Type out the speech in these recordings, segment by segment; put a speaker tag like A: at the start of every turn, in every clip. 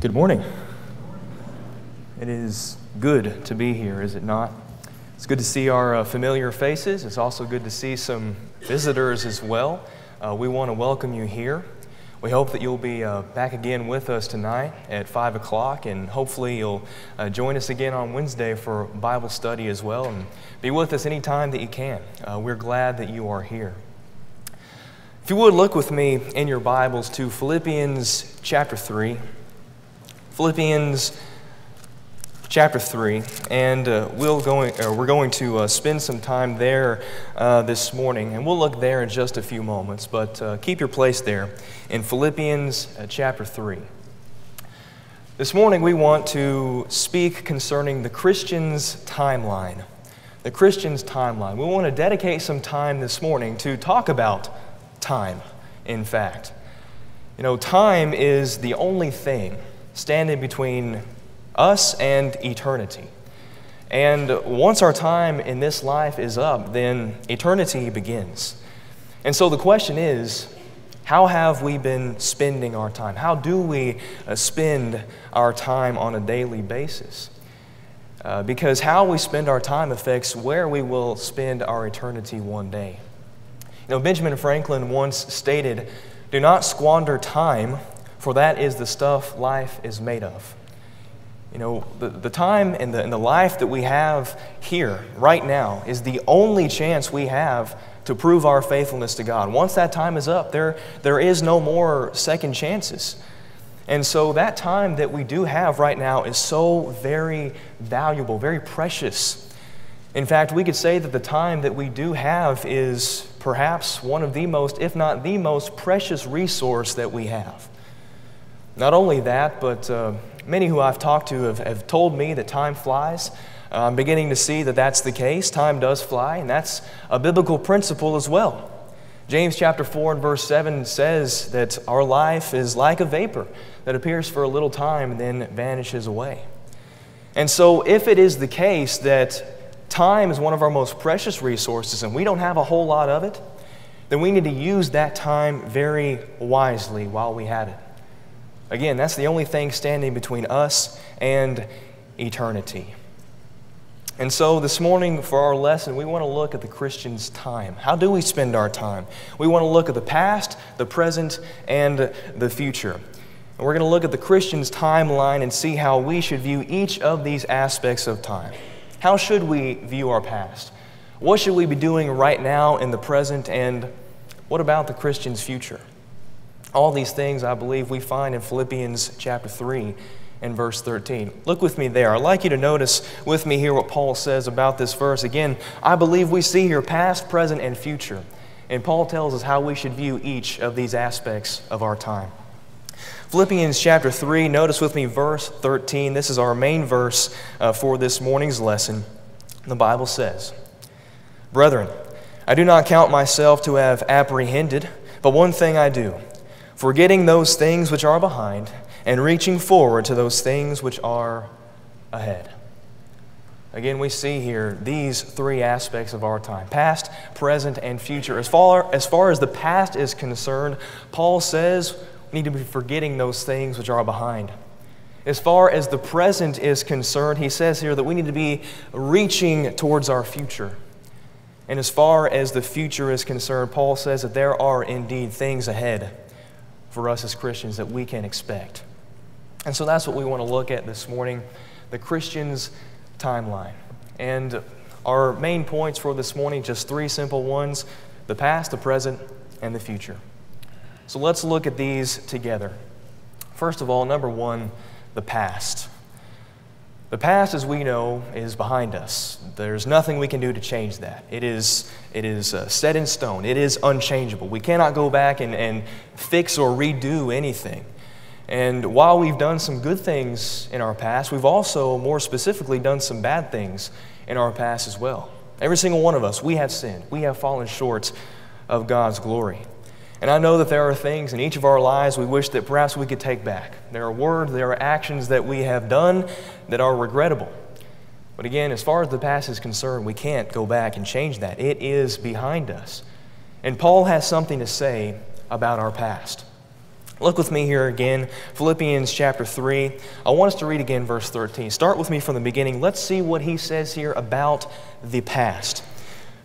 A: Good morning. It is good to be here, is it not? It's good to see our uh, familiar faces. It's also good to see some visitors as well. Uh, we want to welcome you here. We hope that you'll be uh, back again with us tonight at 5 o'clock, and hopefully you'll uh, join us again on Wednesday for Bible study as well, and be with us anytime that you can. Uh, we're glad that you are here. If you would look with me in your Bibles to Philippians chapter 3. Philippians chapter 3, and uh, we'll going, uh, we're going to uh, spend some time there uh, this morning, and we'll look there in just a few moments, but uh, keep your place there in Philippians uh, chapter 3. This morning, we want to speak concerning the Christian's timeline. The Christian's timeline. We want to dedicate some time this morning to talk about time, in fact. You know, time is the only thing standing between us and eternity. And once our time in this life is up, then eternity begins. And so the question is how have we been spending our time? How do we uh, spend our time on a daily basis? Uh, because how we spend our time affects where we will spend our eternity one day. You know, Benjamin Franklin once stated, Do not squander time for that is the stuff life is made of. You know, the, the time and the, and the life that we have here, right now, is the only chance we have to prove our faithfulness to God. Once that time is up, there, there is no more second chances. And so that time that we do have right now is so very valuable, very precious. In fact, we could say that the time that we do have is perhaps one of the most, if not the most precious resource that we have. Not only that, but uh, many who I've talked to have, have told me that time flies. Uh, I'm beginning to see that that's the case. Time does fly, and that's a biblical principle as well. James chapter 4 and verse 7 says that our life is like a vapor that appears for a little time and then vanishes away. And so, if it is the case that time is one of our most precious resources and we don't have a whole lot of it, then we need to use that time very wisely while we have it. Again, that's the only thing standing between us and eternity. And so this morning, for our lesson, we want to look at the Christian's time. How do we spend our time? We want to look at the past, the present, and the future. And we're going to look at the Christian's timeline and see how we should view each of these aspects of time. How should we view our past? What should we be doing right now in the present? And what about the Christian's future? All these things, I believe, we find in Philippians chapter 3 and verse 13. Look with me there. I'd like you to notice with me here what Paul says about this verse. Again, I believe we see here past, present, and future. And Paul tells us how we should view each of these aspects of our time. Philippians chapter 3, notice with me verse 13. This is our main verse uh, for this morning's lesson. The Bible says, Brethren, I do not count myself to have apprehended, but one thing I do forgetting those things which are behind and reaching forward to those things which are ahead. Again, we see here these three aspects of our time past, present, and future. As far, as far as the past is concerned, Paul says we need to be forgetting those things which are behind. As far as the present is concerned, he says here that we need to be reaching towards our future. And as far as the future is concerned, Paul says that there are indeed things ahead for us as Christians that we can expect. And so that's what we want to look at this morning the Christian's timeline. And our main points for this morning, just three simple ones the past, the present, and the future. So let's look at these together. First of all, number one, the past. The past, as we know, is behind us. There's nothing we can do to change that. It is, it is uh, set in stone, it is unchangeable. We cannot go back and, and fix or redo anything. And while we've done some good things in our past, we've also, more specifically, done some bad things in our past as well. Every single one of us, we have sinned. We have fallen short of God's glory. And I know that there are things in each of our lives we wish that perhaps we could take back. There are words, there are actions that we have done that are regrettable. But again, as far as the past is concerned, we can't go back and change that. It is behind us. And Paul has something to say about our past. Look with me here again, Philippians chapter 3. I want us to read again verse 13. Start with me from the beginning. Let's see what he says here about the past.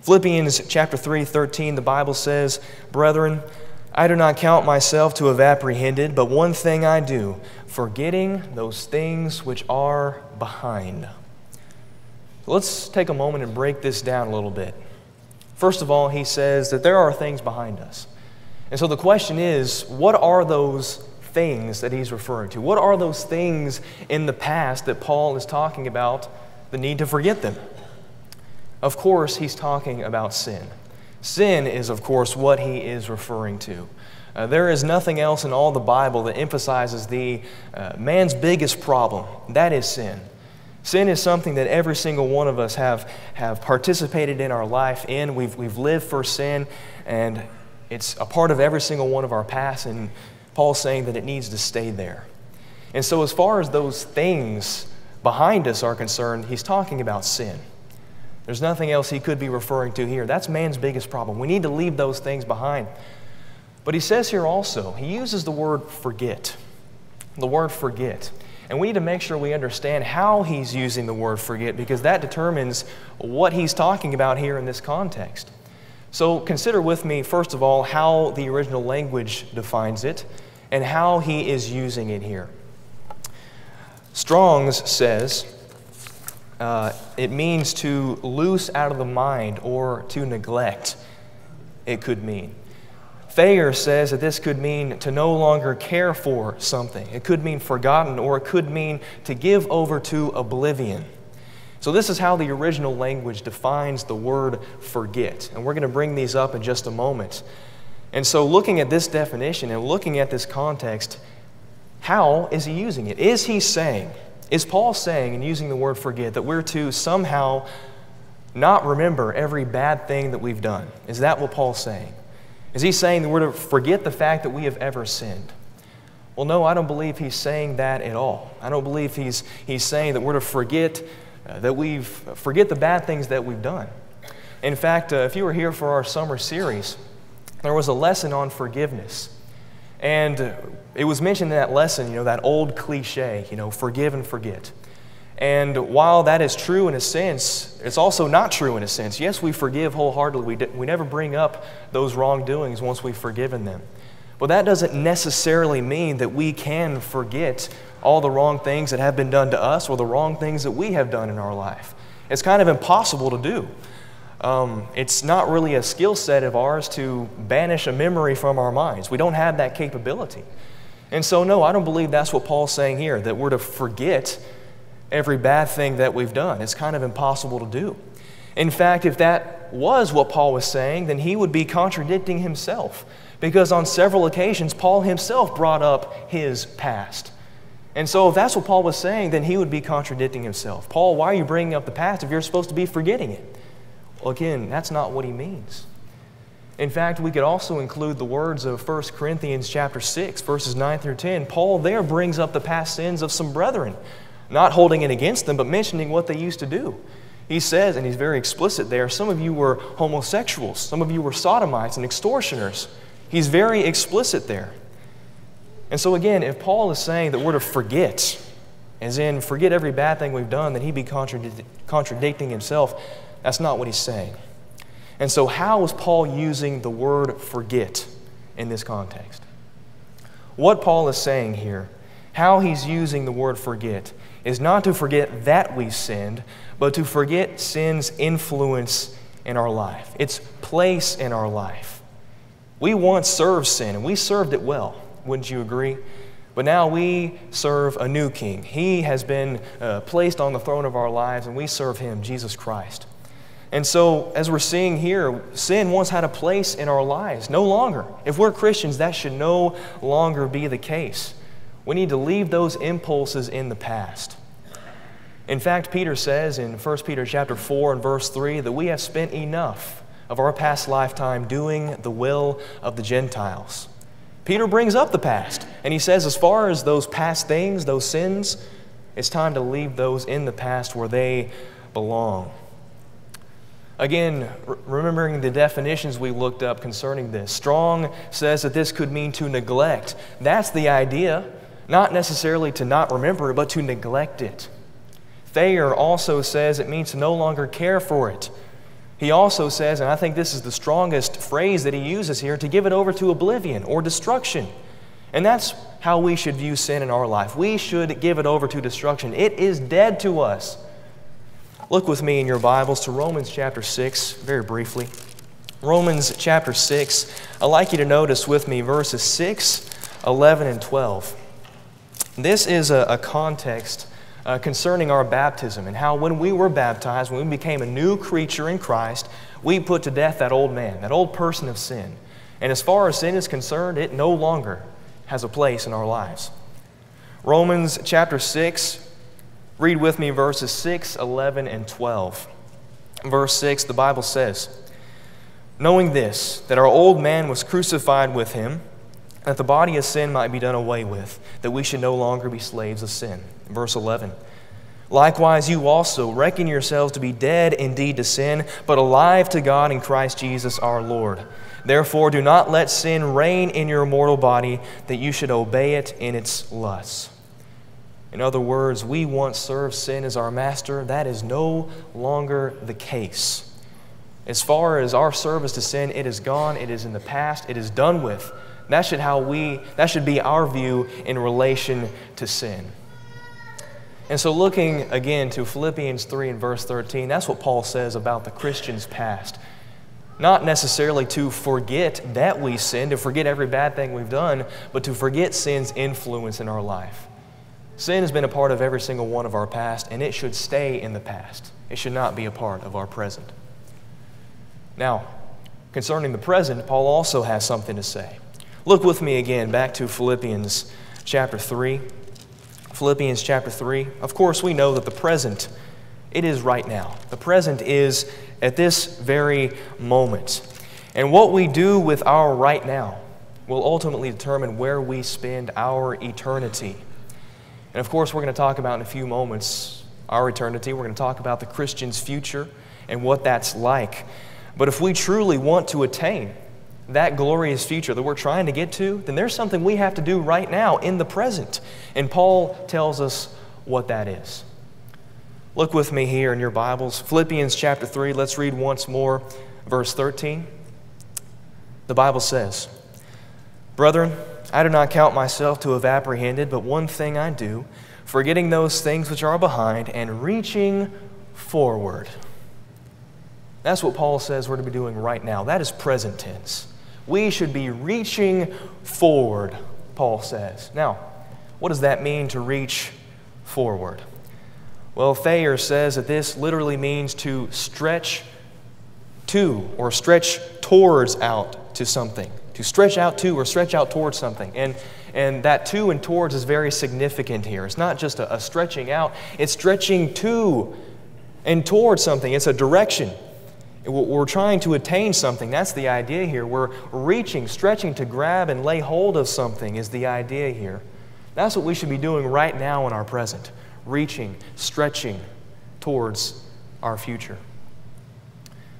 A: Philippians chapter 3, 13, the Bible says, Brethren, I do not count myself to have apprehended, but one thing I do, forgetting those things which are behind. Let's take a moment and break this down a little bit. First of all, he says that there are things behind us. And so the question is what are those things that he's referring to? What are those things in the past that Paul is talking about the need to forget them? Of course, he's talking about sin. Sin is, of course, what he is referring to. Uh, there is nothing else in all the Bible that emphasizes the uh, man's biggest problem that is sin. Sin is something that every single one of us have, have participated in our life in. We've, we've lived for sin, and it's a part of every single one of our past, and Paul's saying that it needs to stay there. And so, as far as those things behind us are concerned, he's talking about sin. There's nothing else he could be referring to here. That's man's biggest problem. We need to leave those things behind. But he says here also, he uses the word forget. The word forget. And we need to make sure we understand how he's using the word forget because that determines what he's talking about here in this context. So consider with me, first of all, how the original language defines it and how he is using it here. Strong's says uh, it means to loose out of the mind or to neglect, it could mean. Thayer says that this could mean to no longer care for something. It could mean forgotten, or it could mean to give over to oblivion. So, this is how the original language defines the word forget. And we're going to bring these up in just a moment. And so, looking at this definition and looking at this context, how is he using it? Is he saying, is Paul saying, and using the word forget, that we're to somehow not remember every bad thing that we've done? Is that what Paul's saying? Is he saying that we're to forget the fact that we have ever sinned? Well, no, I don't believe he's saying that at all. I don't believe he's, he's saying that we're to forget uh, that we've forget the bad things that we've done. In fact, uh, if you were here for our summer series, there was a lesson on forgiveness. And it was mentioned in that lesson, you know, that old cliche, you know, forgive and forget. And while that is true in a sense, it's also not true in a sense. Yes, we forgive wholeheartedly. We, d- we never bring up those wrongdoings once we've forgiven them. But that doesn't necessarily mean that we can forget all the wrong things that have been done to us or the wrong things that we have done in our life. It's kind of impossible to do. Um, it's not really a skill set of ours to banish a memory from our minds. We don't have that capability. And so, no, I don't believe that's what Paul's saying here, that we're to forget every bad thing that we've done. It's kind of impossible to do. In fact, if that was what Paul was saying, then he would be contradicting himself. Because on several occasions, Paul himself brought up his past. And so, if that's what Paul was saying, then he would be contradicting himself. Paul, why are you bringing up the past if you're supposed to be forgetting it? Well, again, that's not what he means. In fact, we could also include the words of 1 Corinthians chapter 6, verses 9 through 10. Paul there brings up the past sins of some brethren, not holding it against them, but mentioning what they used to do. He says, and he's very explicit there, some of you were homosexuals, some of you were sodomites and extortioners. He's very explicit there. And so, again, if Paul is saying that we're to forget, as in forget every bad thing we've done, then he'd be contradicting himself. That's not what he's saying. And so, how is Paul using the word forget in this context? What Paul is saying here, how he's using the word forget, is not to forget that we sinned, but to forget sin's influence in our life, its place in our life. We once served sin, and we served it well. Wouldn't you agree? But now we serve a new king. He has been uh, placed on the throne of our lives, and we serve him, Jesus Christ. And so, as we're seeing here, sin once had a place in our lives. No longer. If we're Christians, that should no longer be the case. We need to leave those impulses in the past. In fact, Peter says in 1 Peter chapter 4 and verse 3 that we have spent enough of our past lifetime doing the will of the Gentiles. Peter brings up the past, and he says, as far as those past things, those sins, it's time to leave those in the past where they belong. Again, remembering the definitions we looked up concerning this, Strong says that this could mean to neglect. That's the idea, not necessarily to not remember, but to neglect it. Thayer also says it means to no longer care for it. He also says, and I think this is the strongest phrase that he uses here, to give it over to oblivion or destruction. And that's how we should view sin in our life. We should give it over to destruction. It is dead to us. Look with me in your Bibles to Romans chapter 6, very briefly. Romans chapter 6. I'd like you to notice with me verses 6, 11, and 12. This is a, a context uh, concerning our baptism and how when we were baptized, when we became a new creature in Christ, we put to death that old man, that old person of sin. And as far as sin is concerned, it no longer has a place in our lives. Romans chapter 6, Read with me verses 6, 11, and 12. Verse 6, the Bible says, Knowing this, that our old man was crucified with him, that the body of sin might be done away with, that we should no longer be slaves of sin. Verse 11. Likewise, you also reckon yourselves to be dead indeed to sin, but alive to God in Christ Jesus our Lord. Therefore, do not let sin reign in your mortal body, that you should obey it in its lusts. In other words, we once served sin as our master. That is no longer the case. As far as our service to sin, it is gone, it is in the past, it is done with. That should, how we, that should be our view in relation to sin. And so, looking again to Philippians 3 and verse 13, that's what Paul says about the Christian's past. Not necessarily to forget that we sinned, to forget every bad thing we've done, but to forget sin's influence in our life. Sin has been a part of every single one of our past, and it should stay in the past. It should not be a part of our present. Now, concerning the present, Paul also has something to say. Look with me again back to Philippians chapter 3. Philippians chapter 3. Of course, we know that the present, it is right now. The present is at this very moment. And what we do with our right now will ultimately determine where we spend our eternity. And of course, we're going to talk about in a few moments our eternity. We're going to talk about the Christian's future and what that's like. But if we truly want to attain that glorious future that we're trying to get to, then there's something we have to do right now in the present. And Paul tells us what that is. Look with me here in your Bibles, Philippians chapter 3. Let's read once more, verse 13. The Bible says, Brethren, I do not count myself to have apprehended, but one thing I do, forgetting those things which are behind and reaching forward. That's what Paul says we're to be doing right now. That is present tense. We should be reaching forward, Paul says. Now, what does that mean to reach forward? Well, Thayer says that this literally means to stretch to or stretch towards out to something to stretch out to or stretch out towards something. And, and that to and towards is very significant here. It's not just a, a stretching out, it's stretching to and towards something. It's a direction. We're trying to attain something. That's the idea here. We're reaching, stretching to grab and lay hold of something, is the idea here. That's what we should be doing right now in our present reaching, stretching towards our future.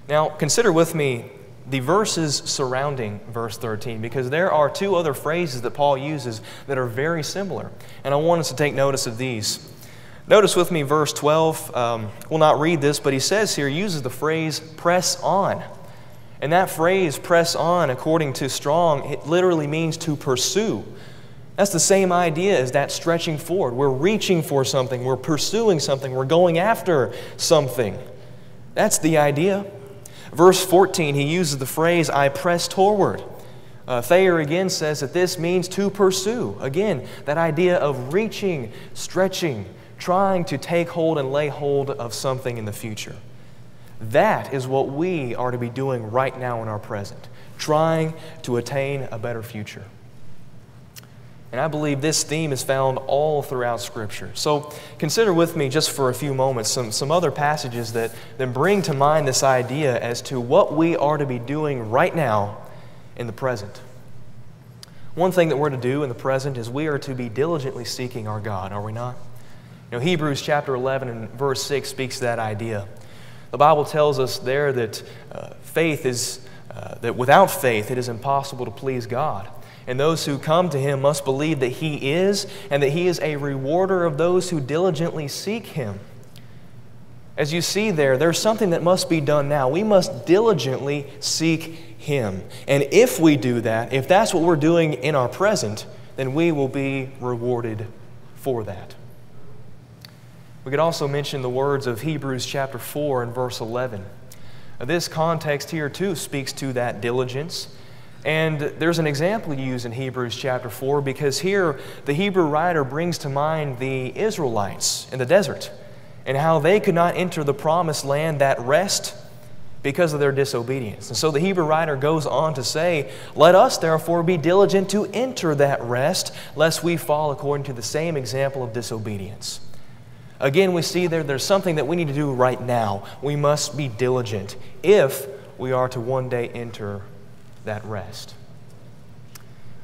A: Now, consider with me the verses surrounding verse 13 because there are two other phrases that Paul uses that are very similar. And I want us to take notice of these. Notice with me verse 12. Um, we'll not read this, but he says here, uses the phrase press on. And that phrase, press on, according to Strong, it literally means to pursue. That's the same idea as that stretching forward. We're reaching for something, we're pursuing something, we're going after something. That's the idea. Verse 14, he uses the phrase, I press toward. Uh, Thayer again says that this means to pursue. Again, that idea of reaching, stretching, trying to take hold and lay hold of something in the future. That is what we are to be doing right now in our present, trying to attain a better future. And I believe this theme is found all throughout Scripture. So consider with me, just for a few moments, some, some other passages that, that bring to mind this idea as to what we are to be doing right now in the present. One thing that we're to do in the present is we are to be diligently seeking our God, are we not? You know, Hebrews chapter 11 and verse 6 speaks that idea. The Bible tells us there that uh, faith is, uh, that without faith it is impossible to please God. And those who come to him must believe that he is, and that he is a rewarder of those who diligently seek him. As you see there, there's something that must be done now. We must diligently seek him. And if we do that, if that's what we're doing in our present, then we will be rewarded for that. We could also mention the words of Hebrews chapter 4 and verse 11. This context here, too, speaks to that diligence. And there's an example used in Hebrews chapter 4 because here the Hebrew writer brings to mind the Israelites in the desert and how they could not enter the promised land, that rest, because of their disobedience. And so the Hebrew writer goes on to say, Let us therefore be diligent to enter that rest, lest we fall according to the same example of disobedience. Again, we see there there's something that we need to do right now. We must be diligent if we are to one day enter that rest.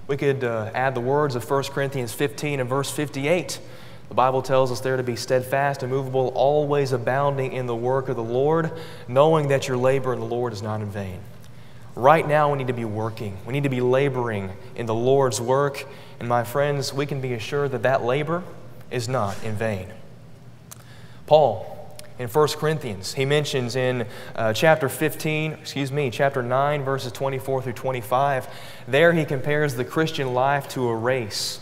A: We could uh, add the words of 1 Corinthians 15 and verse 58. The Bible tells us there to be steadfast, immovable, always abounding in the work of the Lord, knowing that your labor in the Lord is not in vain. Right now, we need to be working. We need to be laboring in the Lord's work. And my friends, we can be assured that that labor is not in vain. Paul, in 1 Corinthians, he mentions in uh, chapter 15, excuse me, chapter 9, verses 24 through 25, there he compares the Christian life to a race.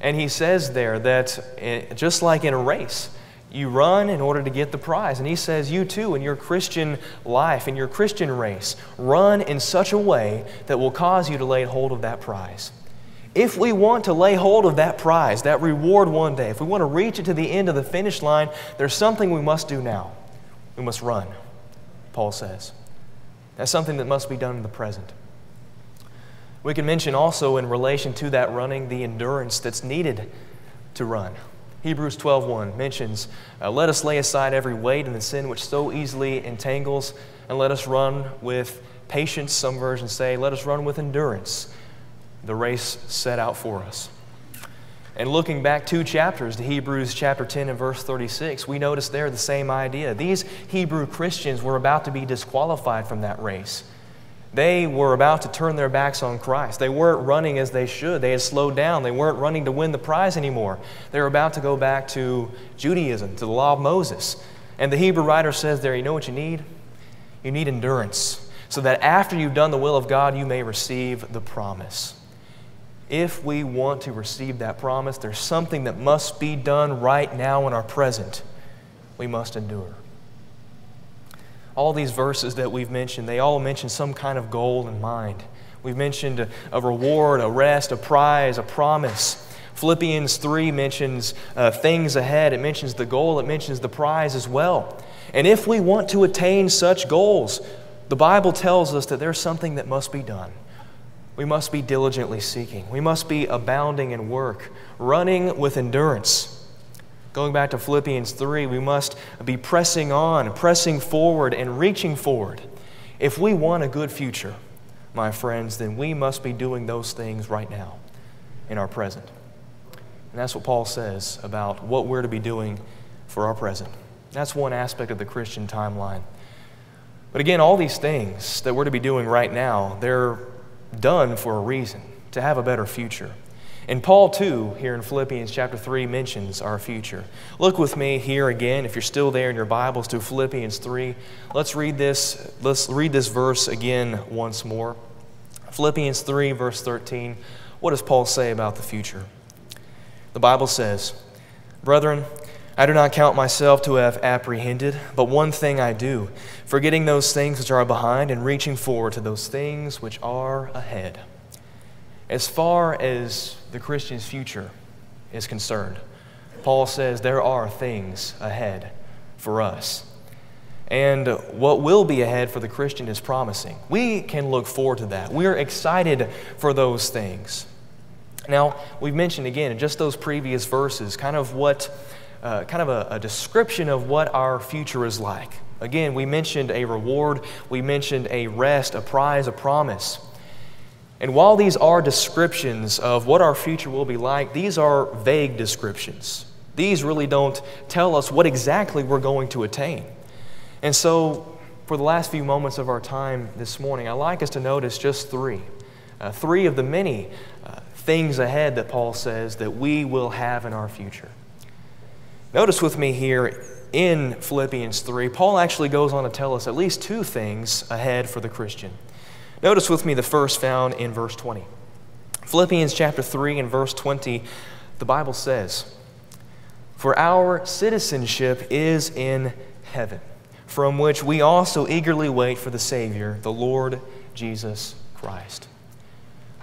A: And he says there that eh, just like in a race, you run in order to get the prize. And he says, You too, in your Christian life, in your Christian race, run in such a way that will cause you to lay hold of that prize. If we want to lay hold of that prize, that reward one day, if we want to reach it to the end of the finish line, there's something we must do now. We must run, Paul says. That's something that must be done in the present. We can mention also in relation to that running the endurance that's needed to run. Hebrews 12:1 mentions, uh, "Let us lay aside every weight and the sin which so easily entangles, and let us run with patience." Some versions say, "Let us run with endurance the race set out for us. And looking back two chapters to Hebrews chapter 10 and verse 36, we notice there the same idea. These Hebrew Christians were about to be disqualified from that race. They were about to turn their backs on Christ. They weren't running as they should. They had slowed down. They weren't running to win the prize anymore. They were about to go back to Judaism, to the law of Moses. And the Hebrew writer says there, you know what you need? You need endurance, so that after you've done the will of God, you may receive the promise. If we want to receive that promise, there's something that must be done right now in our present. We must endure. All these verses that we've mentioned, they all mention some kind of goal in mind. We've mentioned a, a reward, a rest, a prize, a promise. Philippians 3 mentions uh, things ahead, it mentions the goal, it mentions the prize as well. And if we want to attain such goals, the Bible tells us that there's something that must be done. We must be diligently seeking. We must be abounding in work, running with endurance. Going back to Philippians 3, we must be pressing on, pressing forward, and reaching forward. If we want a good future, my friends, then we must be doing those things right now in our present. And that's what Paul says about what we're to be doing for our present. That's one aspect of the Christian timeline. But again, all these things that we're to be doing right now, they're done for a reason, to have a better future. And Paul, too, here in Philippians chapter 3, mentions our future. Look with me here again, if you're still there in your Bibles, to Philippians 3. Let's read this, let's read this verse again once more. Philippians 3, verse 13. What does Paul say about the future? The Bible says, Brethren, I do not count myself to have apprehended, but one thing I do, forgetting those things which are behind and reaching forward to those things which are ahead. As far as the Christian's future is concerned, Paul says there are things ahead for us. And what will be ahead for the Christian is promising. We can look forward to that. We're excited for those things. Now, we've mentioned again in just those previous verses kind of what uh, kind of a, a description of what our future is like. Again, we mentioned a reward, we mentioned a rest, a prize, a promise. And while these are descriptions of what our future will be like, these are vague descriptions. These really don't tell us what exactly we're going to attain. And so, for the last few moments of our time this morning, I'd like us to notice just three. Uh, three of the many uh, things ahead that Paul says that we will have in our future. Notice with me here in Philippians 3, Paul actually goes on to tell us at least two things ahead for the Christian. Notice with me the first found in verse 20. Philippians chapter 3 and verse 20, the Bible says, For our citizenship is in heaven, from which we also eagerly wait for the Savior, the Lord Jesus Christ.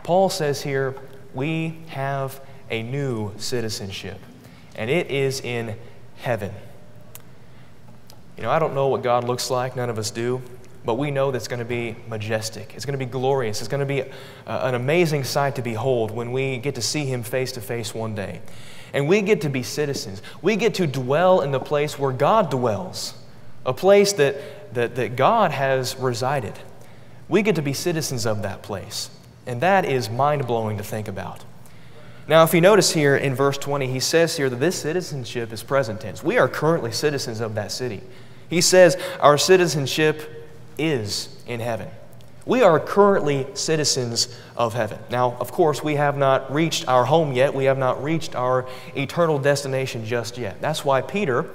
A: Paul says here, we have a new citizenship, and it is in heaven. You know, I don't know what God looks like, none of us do, but we know that it's going to be majestic. It's going to be glorious. It's going to be uh, an amazing sight to behold when we get to see Him face to face one day. And we get to be citizens. We get to dwell in the place where God dwells, a place that, that, that God has resided. We get to be citizens of that place. And that is mind blowing to think about. Now, if you notice here in verse 20, he says here that this citizenship is present tense. We are currently citizens of that city. He says our citizenship is in heaven. We are currently citizens of heaven. Now, of course, we have not reached our home yet. We have not reached our eternal destination just yet. That's why Peter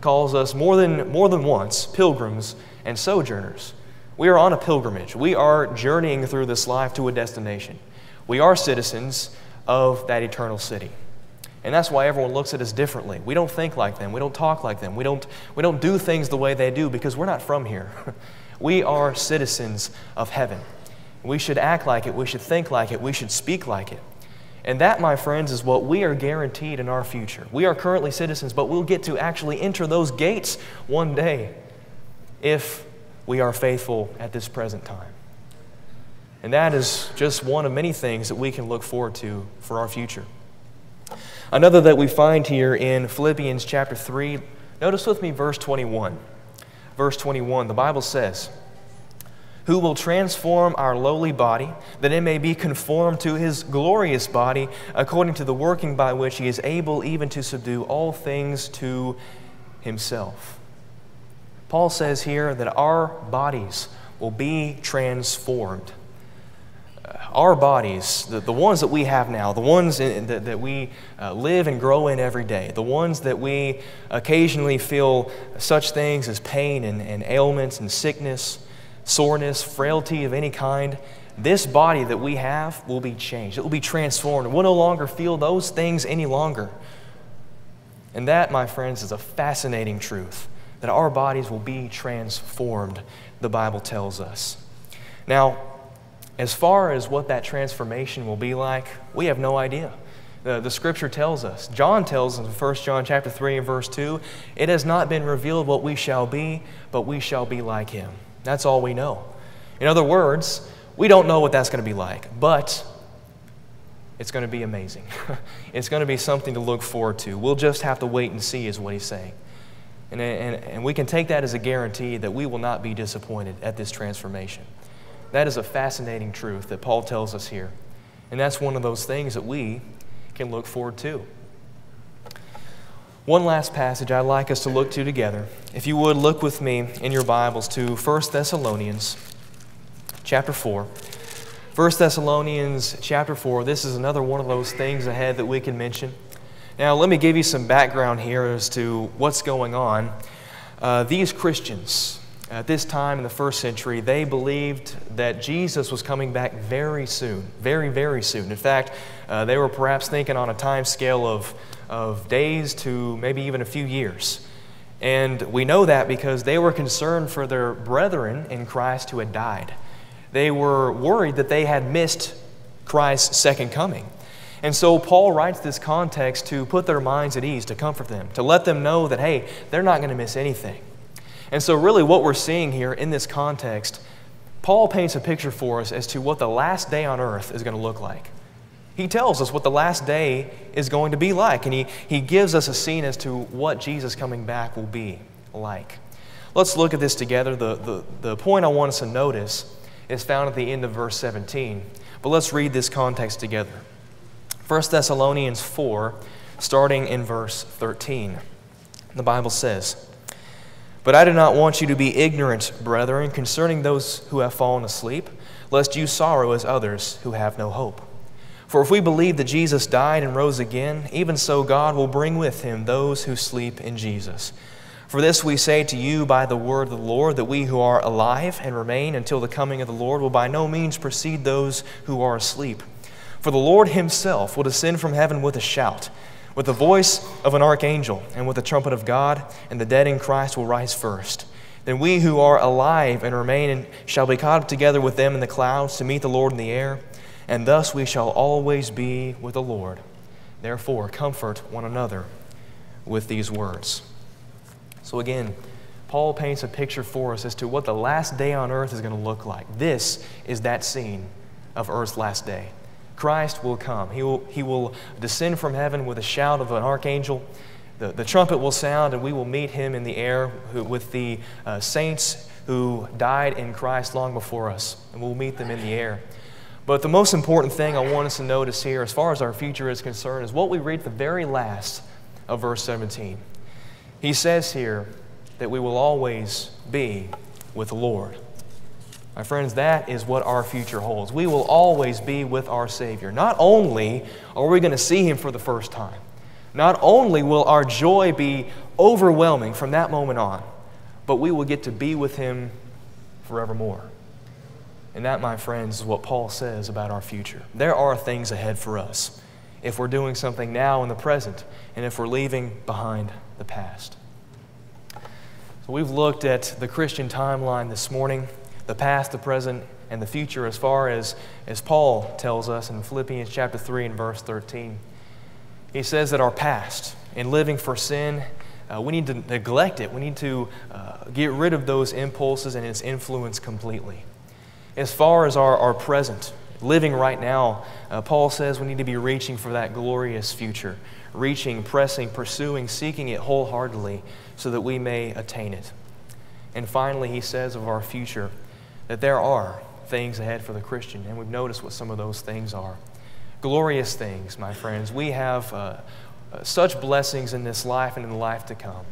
A: calls us more than, more than once pilgrims and sojourners. We are on a pilgrimage. We are journeying through this life to a destination. We are citizens of that eternal city. And that's why everyone looks at us differently. We don't think like them. We don't talk like them. We don't, we don't do things the way they do because we're not from here. we are citizens of heaven. We should act like it. We should think like it. We should speak like it. And that, my friends, is what we are guaranteed in our future. We are currently citizens, but we'll get to actually enter those gates one day if we are faithful at this present time. And that is just one of many things that we can look forward to for our future. Another that we find here in Philippians chapter 3, notice with me verse 21. Verse 21, the Bible says, Who will transform our lowly body, that it may be conformed to his glorious body, according to the working by which he is able even to subdue all things to himself. Paul says here that our bodies will be transformed our bodies, the, the ones that we have now, the ones in, that, that we uh, live and grow in every day, the ones that we occasionally feel such things as pain and, and ailments and sickness, soreness, frailty of any kind, this body that we have will be changed. It will be transformed. We'll no longer feel those things any longer. And that, my friends, is a fascinating truth that our bodies will be transformed, the Bible tells us. Now, as far as what that transformation will be like, we have no idea. The, the scripture tells us. John tells us in 1 John chapter 3 and verse 2, it has not been revealed what we shall be, but we shall be like him. That's all we know. In other words, we don't know what that's going to be like, but it's going to be amazing. it's going to be something to look forward to. We'll just have to wait and see, is what he's saying. And, and, and we can take that as a guarantee that we will not be disappointed at this transformation. That is a fascinating truth that Paul tells us here. And that's one of those things that we can look forward to. One last passage I'd like us to look to together. If you would, look with me in your Bibles to 1 Thessalonians chapter 4. 1 Thessalonians chapter 4, this is another one of those things ahead that we can mention. Now, let me give you some background here as to what's going on. Uh, these Christians, at this time in the first century, they believed that Jesus was coming back very soon, very, very soon. In fact, uh, they were perhaps thinking on a time scale of, of days to maybe even a few years. And we know that because they were concerned for their brethren in Christ who had died. They were worried that they had missed Christ's second coming. And so Paul writes this context to put their minds at ease, to comfort them, to let them know that, hey, they're not going to miss anything. And so, really, what we're seeing here in this context, Paul paints a picture for us as to what the last day on earth is going to look like. He tells us what the last day is going to be like, and he, he gives us a scene as to what Jesus coming back will be like. Let's look at this together. The, the, the point I want us to notice is found at the end of verse 17. But let's read this context together. 1 Thessalonians 4, starting in verse 13. The Bible says, But I do not want you to be ignorant, brethren, concerning those who have fallen asleep, lest you sorrow as others who have no hope. For if we believe that Jesus died and rose again, even so God will bring with him those who sleep in Jesus. For this we say to you by the word of the Lord, that we who are alive and remain until the coming of the Lord will by no means precede those who are asleep. For the Lord himself will descend from heaven with a shout with the voice of an archangel and with the trumpet of God, and the dead in Christ will rise first. Then we who are alive and remain shall be caught up together with them in the clouds to meet the Lord in the air, and thus we shall always be with the Lord. Therefore, comfort one another with these words. So, again, Paul paints a picture for us as to what the last day on earth is going to look like. This is that scene of earth's last day. Christ will come. He will, he will descend from heaven with a shout of an archangel. The, the trumpet will sound, and we will meet him in the air with the uh, saints who died in Christ long before us, and we'll meet them in the air. But the most important thing I want us to notice here, as far as our future is concerned, is what we read at the very last of verse 17. He says here that we will always be with the Lord. My friends, that is what our future holds. We will always be with our Savior. Not only are we going to see Him for the first time, not only will our joy be overwhelming from that moment on, but we will get to be with Him forevermore. And that, my friends, is what Paul says about our future. There are things ahead for us if we're doing something now in the present and if we're leaving behind the past. So, we've looked at the Christian timeline this morning the past, the present, and the future as far as, as Paul tells us in Philippians chapter 3 and verse 13. He says that our past, in living for sin, uh, we need to neglect it. We need to uh, get rid of those impulses and its influence completely. As far as our, our present, living right now, uh, Paul says we need to be reaching for that glorious future, reaching, pressing, pursuing, seeking it wholeheartedly so that we may attain it. And finally, he says of our future, that there are things ahead for the Christian, and we've noticed what some of those things are. Glorious things, my friends. We have uh, uh, such blessings in this life and in the life to come.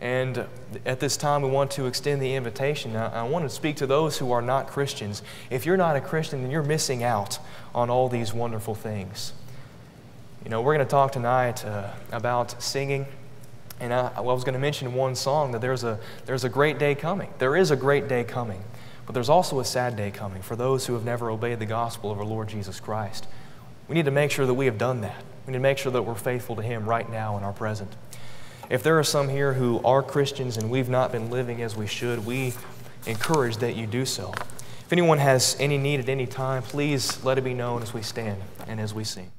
A: And at this time, we want to extend the invitation. I, I want to speak to those who are not Christians. If you're not a Christian, then you're missing out on all these wonderful things. You know, we're going to talk tonight uh, about singing. And I, I was going to mention one song that there's a, there's a great day coming. There is a great day coming. But there's also a sad day coming for those who have never obeyed the gospel of our Lord Jesus Christ. We need to make sure that we have done that. We need to make sure that we're faithful to Him right now in our present. If there are some here who are Christians and we've not been living as we should, we encourage that you do so. If anyone has any need at any time, please let it be known as we stand and as we sing.